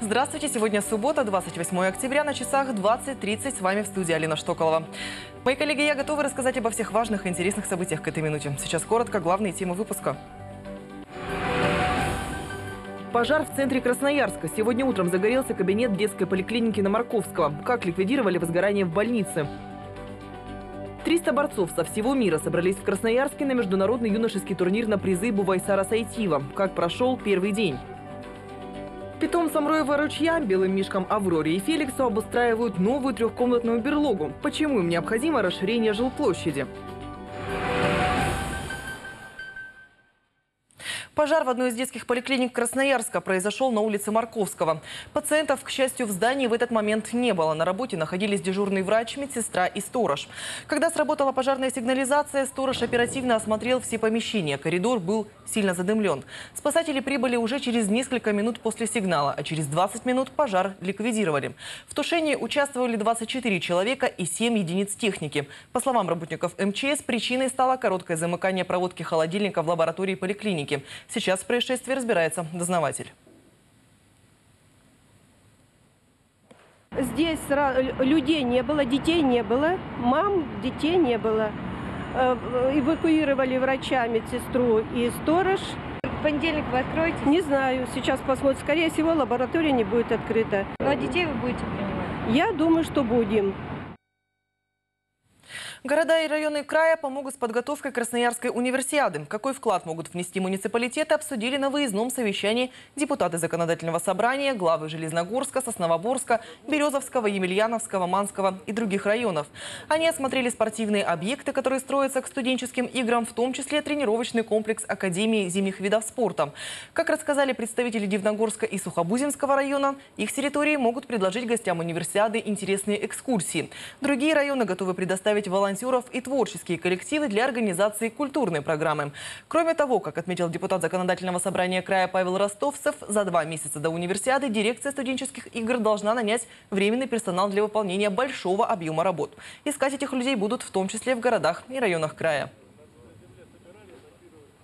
Здравствуйте, сегодня суббота, 28 октября, на часах 20.30. С вами в студии Алина Штоколова. Мои коллеги я готовы рассказать обо всех важных и интересных событиях к этой минуте. Сейчас коротко главные темы выпуска. Пожар в центре Красноярска. Сегодня утром загорелся кабинет детской поликлиники на Марковского. Как ликвидировали возгорание в больнице? 300 борцов со всего мира собрались в Красноярске на международный юношеский турнир на призы Бувайсара Сайтива. Как прошел первый день? Питомцам Роева ручья, белым мишкам Авроре и Феликсу обустраивают новую трехкомнатную берлогу. Почему им необходимо расширение жилплощади? Пожар в одной из детских поликлиник Красноярска произошел на улице Марковского. Пациентов, к счастью, в здании в этот момент не было. На работе находились дежурный врач, медсестра и сторож. Когда сработала пожарная сигнализация, сторож оперативно осмотрел все помещения. Коридор был сильно задымлен. Спасатели прибыли уже через несколько минут после сигнала, а через 20 минут пожар ликвидировали. В тушении участвовали 24 человека и 7 единиц техники. По словам работников МЧС, причиной стало короткое замыкание проводки холодильника в лаборатории поликлиники. Сейчас в происшествии разбирается дознаватель. Здесь людей не было, детей не было, мам, детей не было. Э, эвакуировали врача, медсестру и сторож. В понедельник вы откроете? Не знаю, сейчас посмотрим. Скорее всего, лаборатория не будет открыта. Ну а детей вы будете принимать? Я думаю, что будем. Города и районы края помогут с подготовкой Красноярской универсиады. Какой вклад могут внести муниципалитеты, обсудили на выездном совещании депутаты Законодательного собрания, главы Железногорска, Сосновоборска, Березовского, Емельяновского, Манского и других районов. Они осмотрели спортивные объекты, которые строятся к студенческим играм, в том числе тренировочный комплекс Академии зимних видов спорта. Как рассказали представители Дивногорска и Сухобузинского района, их территории могут предложить гостям универсиады интересные экскурсии. Другие районы готовы предоставить волонтеров волонтеров и творческие коллективы для организации культурной программы. Кроме того, как отметил депутат Законодательного собрания края Павел Ростовцев, за два месяца до универсиады дирекция студенческих игр должна нанять временный персонал для выполнения большого объема работ. Искать этих людей будут в том числе в городах и районах края.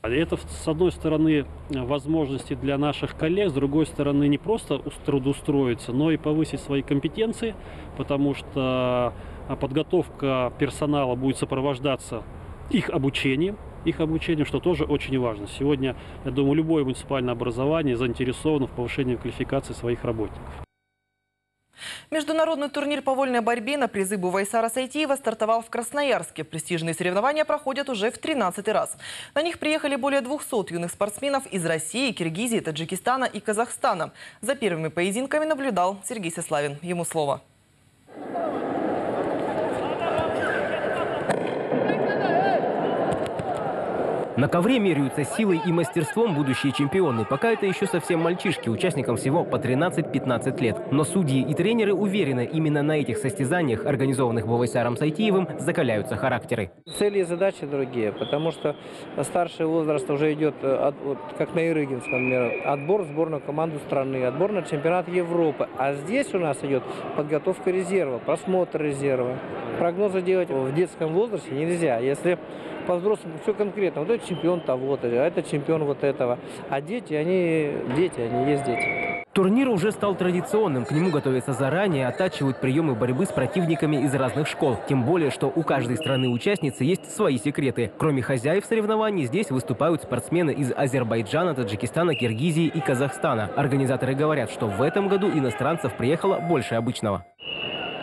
Это, с одной стороны, возможности для наших коллег, с другой стороны, не просто трудоустроиться, но и повысить свои компетенции, потому что а подготовка персонала будет сопровождаться их обучением, их обучением, что тоже очень важно. Сегодня, я думаю, любое муниципальное образование заинтересовано в повышении квалификации своих работников. Международный турнир по вольной борьбе на призы Бувайсара Сайтиева стартовал в Красноярске. Престижные соревнования проходят уже в 13 раз. На них приехали более 200 юных спортсменов из России, Киргизии, Таджикистана и Казахстана. За первыми поединками наблюдал Сергей Сославин. Ему слово. На ковре меряются силой и мастерством будущие чемпионы. Пока это еще совсем мальчишки, участникам всего по 13-15 лет. Но судьи и тренеры уверены, именно на этих состязаниях, организованных Бовайсаром Сайтиевым, закаляются характеры. Цели и задачи другие, потому что старший возраст уже идет, э, от, как на Ирыгинском, например, отбор в сборную команду страны, отбор на чемпионат Европы. А здесь у нас идет подготовка резерва, просмотр резерва. Прогнозы делать в детском возрасте нельзя. Если по взрослым все конкретно. Вот это чемпион того-то, а это чемпион вот этого. А дети, они дети, они есть дети. Турнир уже стал традиционным. К нему готовятся заранее, оттачивают приемы борьбы с противниками из разных школ. Тем более, что у каждой страны-участницы есть свои секреты. Кроме хозяев соревнований, здесь выступают спортсмены из Азербайджана, Таджикистана, Киргизии и Казахстана. Организаторы говорят, что в этом году иностранцев приехало больше обычного.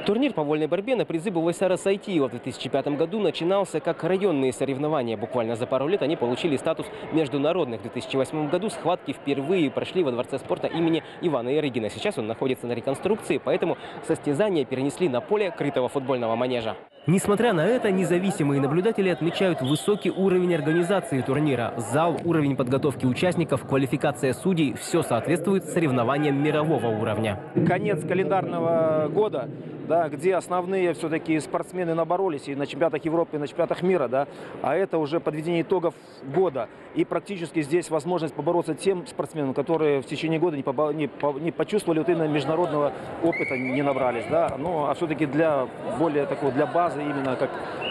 Турнир по вольной борьбе на призы Бувайсара Сайтиева в 2005 году начинался как районные соревнования. Буквально за пару лет они получили статус международных. В 2008 году схватки впервые прошли во Дворце спорта имени Ивана Ирыгина. Сейчас он находится на реконструкции, поэтому состязания перенесли на поле крытого футбольного манежа. Несмотря на это, независимые наблюдатели отмечают высокий уровень организации турнира. Зал, уровень подготовки участников, квалификация судей – все соответствует соревнованиям мирового уровня. Конец календарного года да, где основные все-таки спортсмены наборолись и на чемпионатах Европы, и на чемпионатах мира, да, а это уже подведение итогов года. И практически здесь возможность побороться тем спортсменам, которые в течение года не, побо, не, по, не почувствовали вот именно международного опыта, не набрались, да, ну, а все-таки для более такого, для базы именно как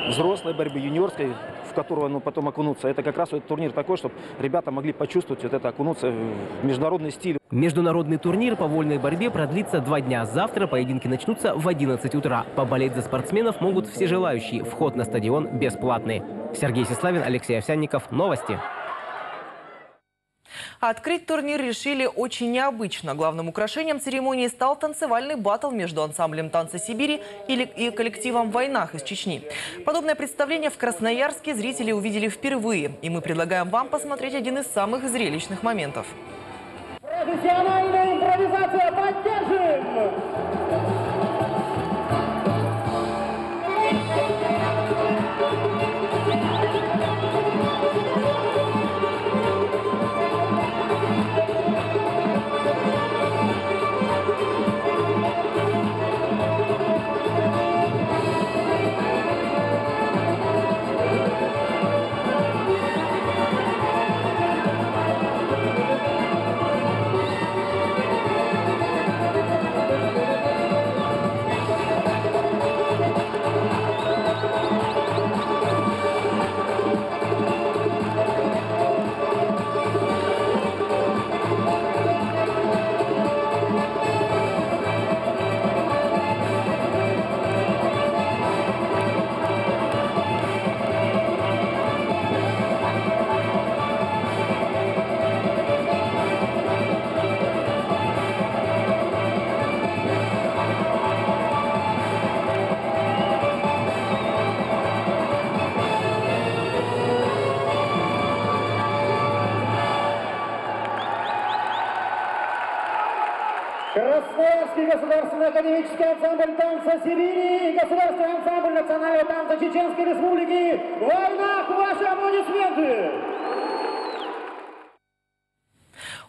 взрослой борьбы, юниорской, в которого ну, потом окунуться. Это как раз вот турнир такой, чтобы ребята могли почувствовать вот это, окунуться в международный стиль. Международный турнир по вольной борьбе продлится два дня. Завтра поединки начнутся в 11 утра. Поболеть за спортсменов могут все желающие. Вход на стадион бесплатный. Сергей Сеславин, Алексей Овсянников. Новости. Открыть турнир решили очень необычно. Главным украшением церемонии стал танцевальный батл между ансамблем «Танцы Сибири» и коллективом «Войнах» из Чечни. Подобное представление в Красноярске зрители увидели впервые. И мы предлагаем вам посмотреть один из самых зрелищных моментов. Профессиональная импровизация Красноярский государственный академический ансамбль танца Сибири и государственный ансамбль национального танца Чеченской Республики. В войнах ваши аплодисменты!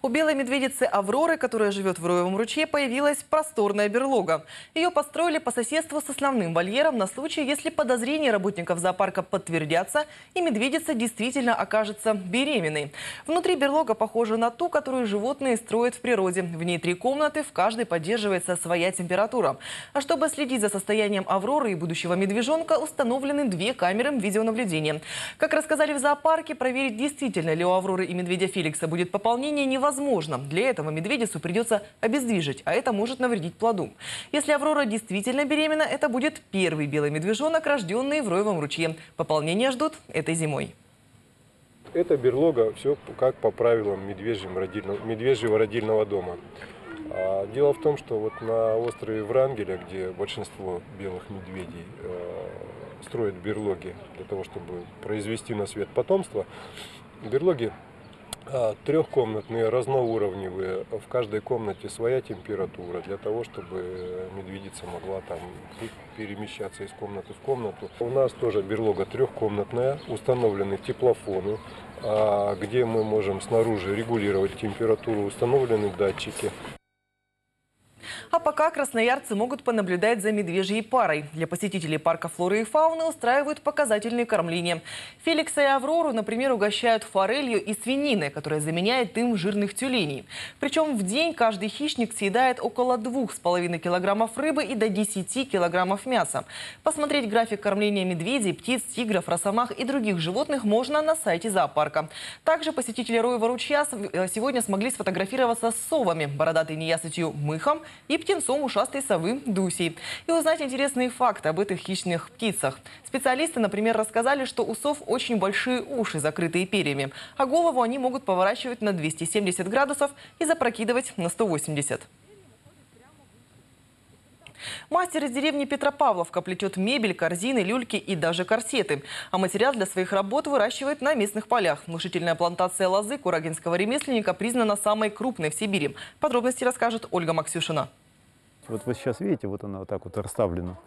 У белой медведицы Авроры, которая живет в Роевом ручье, появилась просторная берлога. Ее построили по соседству с основным вольером на случай, если подозрения работников зоопарка подтвердятся и медведица действительно окажется беременной. Внутри берлога похожа на ту, которую животные строят в природе. В ней три комнаты, в каждой поддерживается своя температура. А чтобы следить за состоянием Авроры и будущего медвежонка, установлены две камеры видеонаблюдения. Как рассказали в зоопарке, проверить, действительно ли у Авроры и медведя Феликса будет пополнение, невозможно невозможно. Для этого медведицу придется обездвижить, а это может навредить плоду. Если Аврора действительно беременна, это будет первый белый медвежонок, рожденный в Роевом ручье. Пополнение ждут этой зимой. Это берлога, все как по правилам медвежьего родильного, медвежьего родильного дома. А дело в том, что вот на острове Врангеля, где большинство белых медведей э, строят берлоги для того, чтобы произвести на свет потомство, берлоги трехкомнатные, разноуровневые. В каждой комнате своя температура для того, чтобы медведица могла там перемещаться из комнаты в комнату. У нас тоже берлога трехкомнатная, установлены теплофоны, а, где мы можем снаружи регулировать температуру, установлены датчики. А пока красноярцы могут понаблюдать за медвежьей парой. Для посетителей парка флоры и фауны устраивают показательные кормления. Феликса и Аврору, например, угощают форелью и свининой, которая заменяет им жирных тюленей. Причем в день каждый хищник съедает около 2,5 килограммов рыбы и до 10 килограммов мяса. Посмотреть график кормления медведей, птиц, тигров, росомах и других животных можно на сайте зоопарка. Также посетители Роева ручья э, сегодня смогли сфотографироваться с совами, бородатой неясытью мыхом и птенцом ушастой совы Дусей. И узнать интересные факты об этих хищных птицах. Специалисты, например, рассказали, что у сов очень большие уши, закрытые перьями, а голову они могут поворачивать на 270 градусов и запрокидывать на 180. Мастер из деревни Петропавловка плетет мебель, корзины, люльки и даже корсеты. А материал для своих работ выращивает на местных полях. Внушительная плантация лозы курагинского ремесленника признана самой крупной в Сибири. Подробности расскажет Ольга Максюшина. Вот вы сейчас видите, вот она вот так вот расставлена.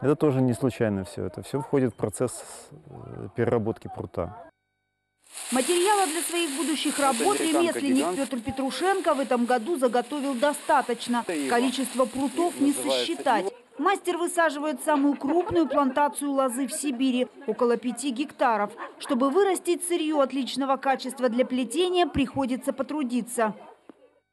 Это тоже не случайно все. Это все входит в процесс э, переработки прута. Материала для своих будущих работ ремесленник Петр Петрушенко в этом году заготовил достаточно. Количество прутов не сосчитать. Мастер высаживает самую крупную плантацию лозы в Сибири – около пяти гектаров. Чтобы вырастить сырье отличного качества для плетения, приходится потрудиться.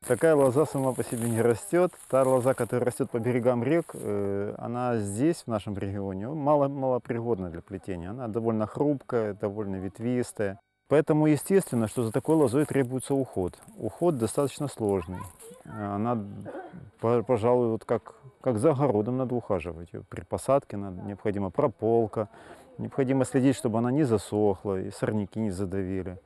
Такая лоза сама по себе не растет. Та лоза, которая растет по берегам рек, э, она здесь, в нашем регионе, мало, малопригодна для плетения. Она довольно хрупкая, довольно ветвистая. Поэтому естественно, что за такой лозой требуется уход. Уход достаточно сложный. Она, пожалуй, вот как, как за огородом надо ухаживать. При посадке надо, необходима прополка, необходимо следить, чтобы она не засохла и сорняки не задавили.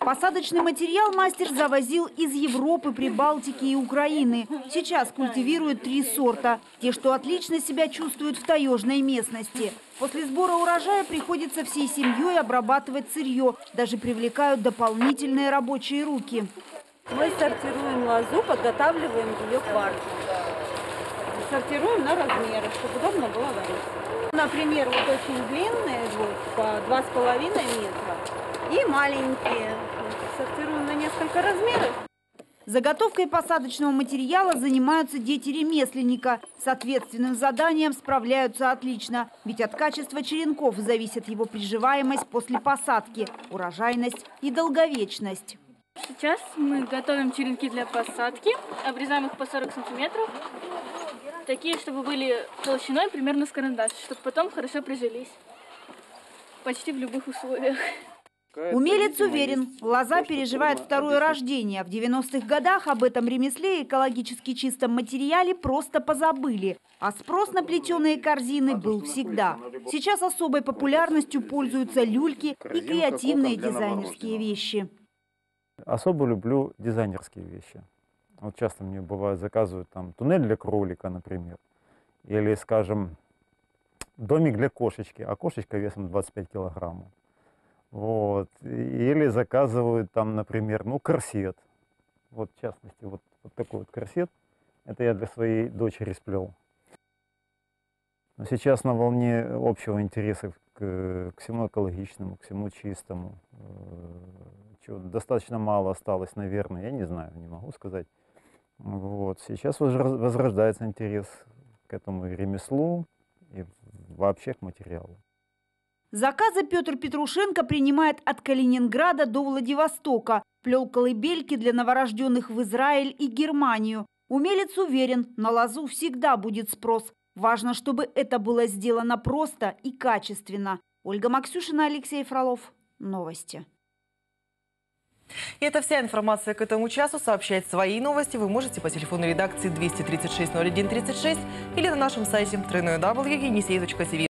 Посадочный материал мастер завозил из Европы, Прибалтики и Украины. Сейчас культивируют три сорта. Те, что отлично себя чувствуют в таежной местности. После сбора урожая приходится всей семьей обрабатывать сырье. Даже привлекают дополнительные рабочие руки. Мы сортируем лозу, подготавливаем ее к варке. Сортируем на размеры, чтобы удобно было варить. Например, вот очень длинные, вот, по 2,5 метра и маленькие. Сортируем на несколько размеров. Заготовкой посадочного материала занимаются дети ремесленника. С ответственным заданием справляются отлично. Ведь от качества черенков зависит его приживаемость после посадки, урожайность и долговечность. Сейчас мы готовим черенки для посадки. Обрезаем их по 40 сантиметров. Такие, чтобы были толщиной примерно с карандаш, чтобы потом хорошо прижились. Почти в любых условиях. Умелец уверен, лоза переживает второе рождение. В 90-х годах об этом ремесле и экологически чистом материале просто позабыли. А спрос на плетеные корзины был всегда. Сейчас особой популярностью пользуются люльки и креативные дизайнерские вещи. Особо люблю дизайнерские вещи. Вот часто мне бывает заказывают там туннель для кролика, например. Или, скажем, домик для кошечки, а кошечка весом 25 килограммов. Вот. Или заказывают там, например, ну, корсет. Вот, в частности, вот, вот такой вот корсет. Это я для своей дочери сплел. Но сейчас на волне общего интереса к, к всему экологичному, к всему чистому. Э, чего достаточно мало осталось, наверное, я не знаю, не могу сказать. Вот. Сейчас возрождается интерес к этому ремеслу и вообще к материалу. Заказы Петр Петрушенко принимает от Калининграда до Владивостока. Плел колыбельки для новорожденных в Израиль и Германию. Умелец уверен, на лозу всегда будет спрос. Важно, чтобы это было сделано просто и качественно. Ольга Максюшина, Алексей Фролов. Новости. И это вся информация к этому часу. Сообщать свои новости вы можете по телефону редакции 236 01 36 или на нашем сайте www.енисей.tv.